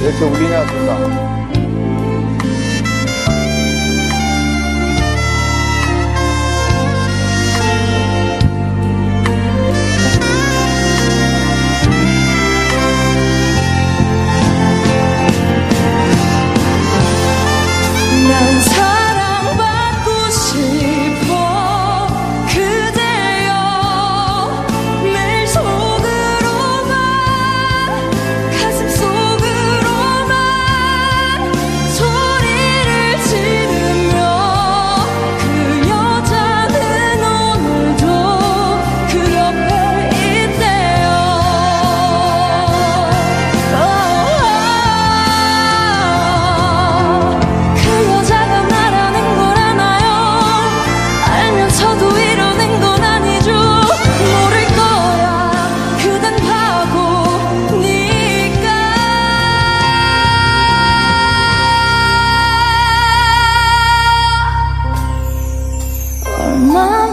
이렇게 울리냐, 진짜. 나